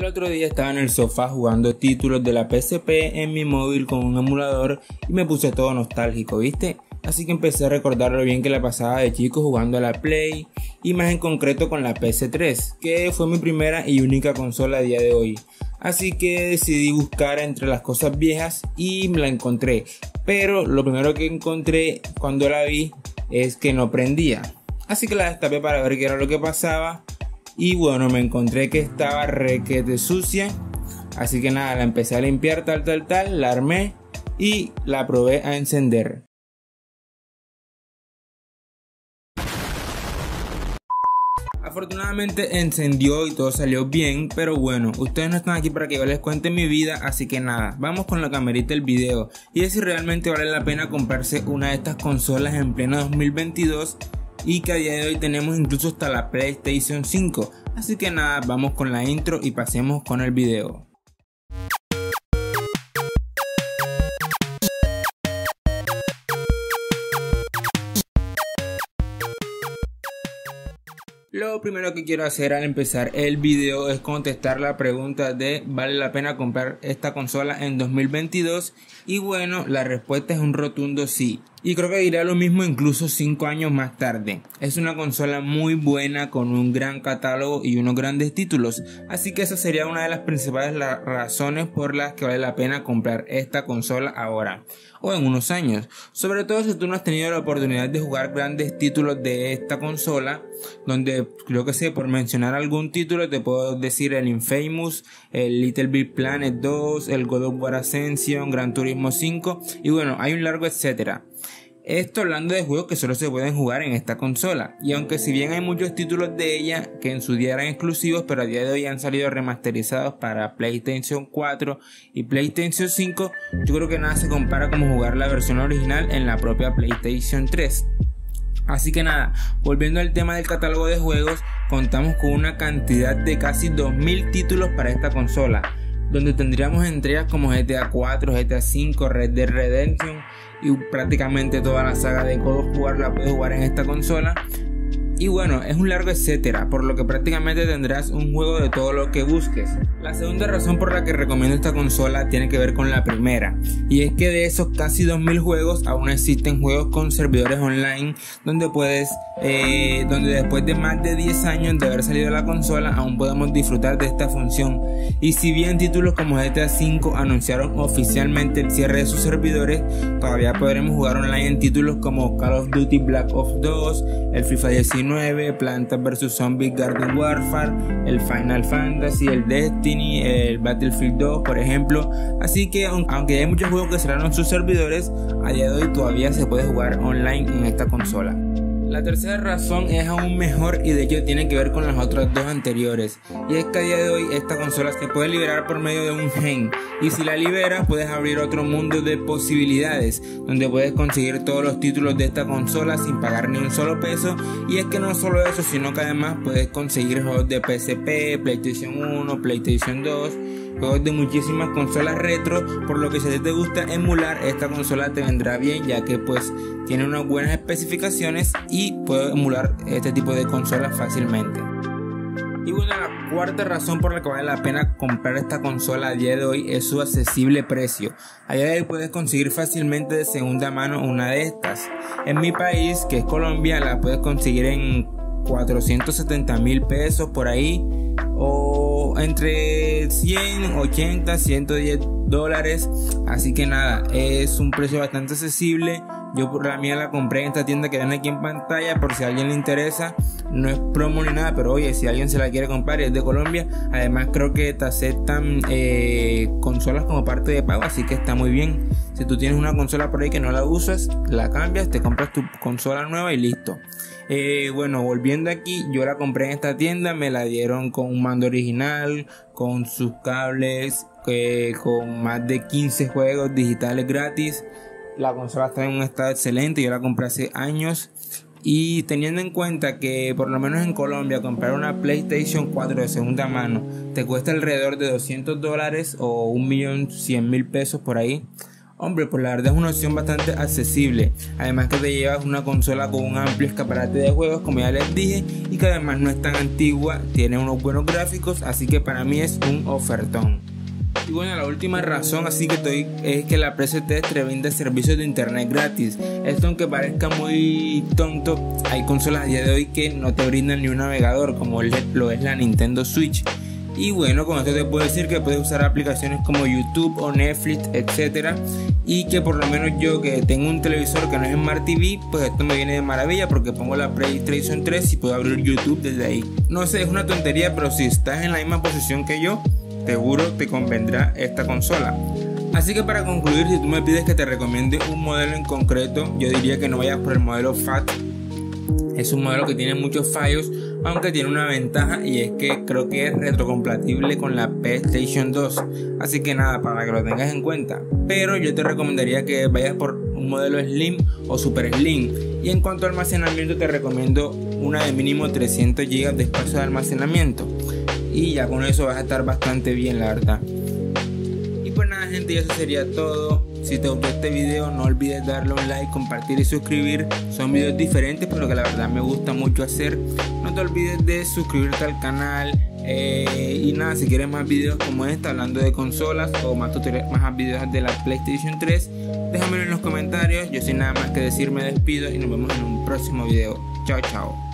El otro día estaba en el sofá jugando títulos de la PSP en mi móvil con un emulador y me puse todo nostálgico, ¿viste? Así que empecé a recordar lo bien que la pasaba de chico jugando a la Play y más en concreto con la PS3, que fue mi primera y única consola a día de hoy. Así que decidí buscar entre las cosas viejas y la encontré. Pero lo primero que encontré cuando la vi es que no prendía. Así que la destapé para ver qué era lo que pasaba y bueno, me encontré que estaba requete sucia. Así que nada, la empecé a limpiar tal, tal, tal, la armé y la probé a encender. Afortunadamente encendió y todo salió bien, pero bueno, ustedes no están aquí para que yo les cuente mi vida, así que nada, vamos con la camerita del video y es si realmente vale la pena comprarse una de estas consolas en pleno 2022 y que a día de hoy tenemos incluso hasta la PlayStation 5. Así que nada, vamos con la intro y pasemos con el video. Lo primero que quiero hacer al empezar el video es contestar la pregunta de ¿vale la pena comprar esta consola en 2022? Y bueno, la respuesta es un rotundo sí. Y creo que dirá lo mismo incluso 5 años más tarde. Es una consola muy buena con un gran catálogo y unos grandes títulos. Así que esa sería una de las principales razones por las que vale la pena comprar esta consola ahora o en unos años. Sobre todo si tú no has tenido la oportunidad de jugar grandes títulos de esta consola, donde creo que sé, por mencionar algún título, te puedo decir el Infamous, el Little Big Planet 2, el God of War Ascension, Gran Turismo 5 y bueno, hay un largo etcétera. Esto hablando de juegos que solo se pueden jugar en esta consola. Y aunque si bien hay muchos títulos de ella que en su día eran exclusivos, pero a día de hoy han salido remasterizados para PlayStation 4 y PlayStation 5, yo creo que nada se compara como jugar la versión original en la propia PlayStation 3. Así que nada, volviendo al tema del catálogo de juegos, contamos con una cantidad de casi 2.000 títulos para esta consola, donde tendríamos entregas como GTA 4, GTA 5, Red Dead Redemption, y prácticamente toda la saga de God of War la puedes jugar en esta consola. Y bueno, es un largo etcétera, por lo que prácticamente tendrás un juego de todo lo que busques. La segunda razón por la que recomiendo esta consola tiene que ver con la primera, y es que de esos casi 2000 juegos aún existen juegos con servidores online donde puedes, eh, donde después de más de 10 años de haber salido la consola aún podemos disfrutar de esta función. Y si bien títulos como GTA V anunciaron oficialmente el cierre de sus servidores, todavía podremos jugar online en títulos como Call of Duty Black Ops 2, el FIFA 19, Plantas vs Zombies Garden Warfare, el Final Fantasy, el Destiny, el Battlefield 2, por ejemplo. Así que aunque hay muchos juegos que cerraron sus servidores, a día de hoy todavía se puede jugar online en esta consola. La tercera razón es aún mejor y de hecho tiene que ver con las otras dos anteriores. Y es que a día de hoy esta consola se puede liberar por medio de un gen. Y si la liberas puedes abrir otro mundo de posibilidades. Donde puedes conseguir todos los títulos de esta consola sin pagar ni un solo peso. Y es que no solo eso, sino que además puedes conseguir juegos de PSP, PlayStation 1, PlayStation 2 juegos de muchísimas consolas retro, por lo que si te gusta emular, esta consola te vendrá bien ya que pues tiene unas buenas especificaciones y puede emular este tipo de consolas fácilmente. Y bueno, la cuarta razón por la que vale la pena comprar esta consola a día de hoy es su accesible precio. A día de hoy puedes conseguir fácilmente de segunda mano una de estas. En mi país, que es Colombia, la puedes conseguir en 470 mil pesos por ahí o entre 100, 80, 110 dólares. Así que nada, es un precio bastante accesible. Yo por la mía la compré en esta tienda que ven aquí en pantalla por si a alguien le interesa. No es promo ni nada, pero oye, si alguien se la quiere comprar y es de Colombia, además creo que te aceptan eh, consolas como parte de pago, así que está muy bien. Si tú tienes una consola por ahí que no la usas, la cambias, te compras tu consola nueva y listo. Eh, bueno, volviendo aquí, yo la compré en esta tienda, me la dieron con un mando original, con sus cables, eh, con más de 15 juegos digitales gratis. La consola está en un estado excelente, yo la compré hace años. Y teniendo en cuenta que por lo menos en Colombia comprar una PlayStation 4 de segunda mano te cuesta alrededor de 200 dólares o 1.100.000 pesos por ahí Hombre, pues la verdad es una opción bastante accesible. Además que te llevas una consola con un amplio escaparate de juegos, como ya les dije, y que además no es tan antigua, tiene unos buenos gráficos, así que para mí es un ofertón. Y bueno, la última razón así que estoy es que la PS3 te brinda servicios de internet gratis. Esto aunque parezca muy tonto, hay consolas a día de hoy que no te brindan ni un navegador como lo es la Nintendo Switch. Y bueno, con esto te puedo decir que puedes usar aplicaciones como YouTube o Netflix, etcétera, y que por lo menos yo que tengo un televisor que no es Smart TV, pues esto me viene de maravilla porque pongo la PlayStation 3 y puedo abrir YouTube desde ahí. No sé, es una tontería, pero si estás en la misma posición que yo, seguro te convendrá esta consola. Así que para concluir, si tú me pides que te recomiende un modelo en concreto, yo diría que no vayas por el modelo FAT. Es un modelo que tiene muchos fallos, aunque tiene una ventaja y es que creo que es retrocompatible con la PlayStation 2. Así que nada, para que lo tengas en cuenta. Pero yo te recomendaría que vayas por un modelo Slim o Super Slim. Y en cuanto a almacenamiento, te recomiendo una de mínimo 300 GB de espacio de almacenamiento y ya con eso vas a estar bastante bien la verdad. Y pues nada gente eso sería todo. Si te gustó este video no olvides darle un like compartir y suscribir. Son videos diferentes pero que la verdad me gusta mucho hacer. No te olvides de suscribirte al canal eh, y nada si quieres más videos como este hablando de consolas o más tutoriales más videos de la playstation 3 déjamelo en los comentarios. Yo sin nada más que decir me despido y nos vemos en un próximo video. Chao chao